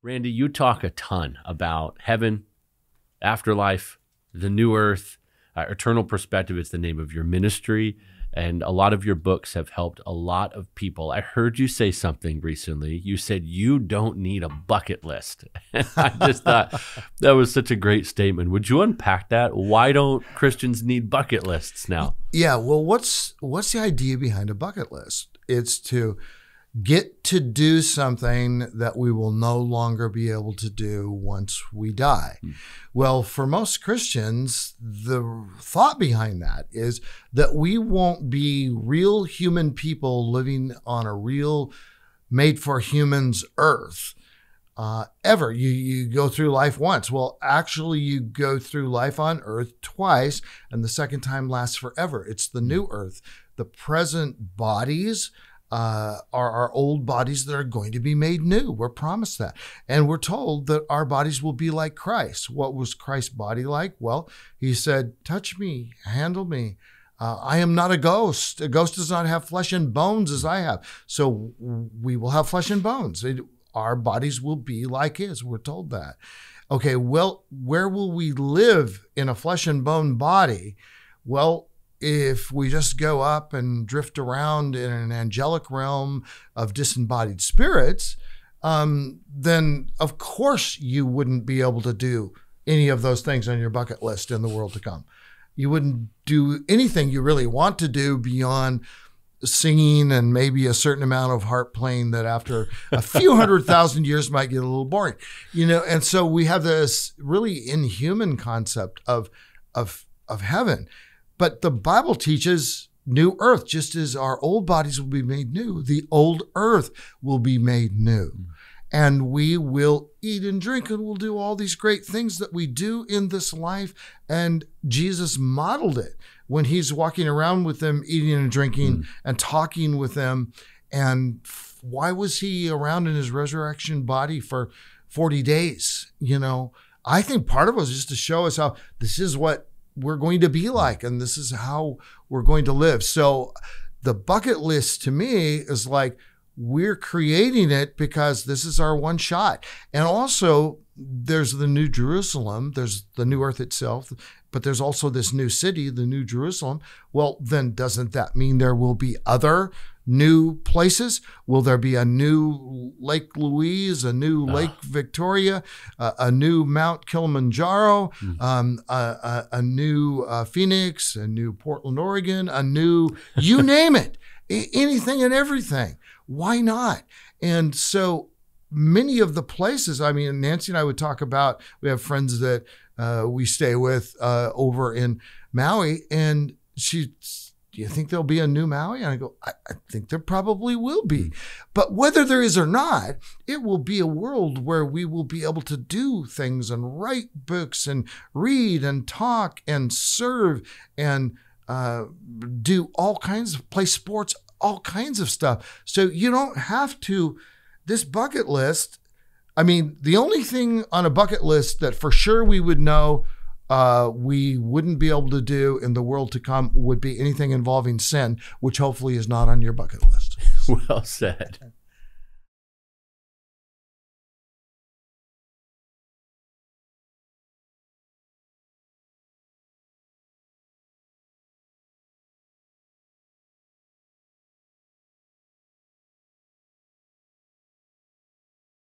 Randy, you talk a ton about heaven, afterlife, the new earth, uh, eternal perspective is the name of your ministry. And a lot of your books have helped a lot of people. I heard you say something recently. You said you don't need a bucket list. I just thought that was such a great statement. Would you unpack that? Why don't Christians need bucket lists now? Yeah, well, what's what's the idea behind a bucket list? It's to get to do something that we will no longer be able to do once we die. Hmm. Well, for most Christians, the thought behind that is that we won't be real human people living on a real made for humans earth. Uh, ever. You you go through life once. Well, actually, you go through life on Earth twice, and the second time lasts forever. It's the new Earth. The present bodies uh, are our old bodies that are going to be made new. We're promised that. And we're told that our bodies will be like Christ. What was Christ's body like? Well, he said, Touch me, handle me. Uh, I am not a ghost. A ghost does not have flesh and bones as I have. So we will have flesh and bones. It, our bodies will be like his. We're told that. Okay, well, where will we live in a flesh and bone body? Well, if we just go up and drift around in an angelic realm of disembodied spirits, um, then of course you wouldn't be able to do any of those things on your bucket list in the world to come. You wouldn't do anything you really want to do beyond singing and maybe a certain amount of harp playing that after a few hundred thousand years might get a little boring you know and so we have this really inhuman concept of of of heaven but the Bible teaches new earth, just as our old bodies will be made new, the old earth will be made new. And we will eat and drink and we'll do all these great things that we do in this life. And Jesus modeled it when he's walking around with them, eating and drinking mm. and talking with them. And why was he around in his resurrection body for 40 days? You know, I think part of it was just to show us how this is what we're going to be mm. like and this is how we're going to live. So the bucket list to me is like we're creating it because this is our one shot. And also there's the new Jerusalem, there's the new earth itself, but there's also this new city, the new Jerusalem. Well, then doesn't that mean there will be other new places? Will there be a new Lake Louise, a new ah. Lake Victoria, uh, a new Mount Kilimanjaro, mm. um, a, a, a, new uh, Phoenix, a new Portland, Oregon, a new, you name it, anything and everything? Why not? And so many of the places, I mean, Nancy and I would talk about, we have friends that uh, we stay with uh, over in Maui, and she do you think there'll be a new Maui? And I go, I, I, think there probably will be. But whether there is or not, it will be a world where we will be able to do things and write books and read and talk and serve and uh, do all kinds of play sports, all kinds of stuff. So you don't have to, this bucket list. I mean, the only thing on a bucket list that for sure we would know uh, we wouldn't be able to do in the world to come would be anything involving sin, which hopefully is not on your bucket list. well said.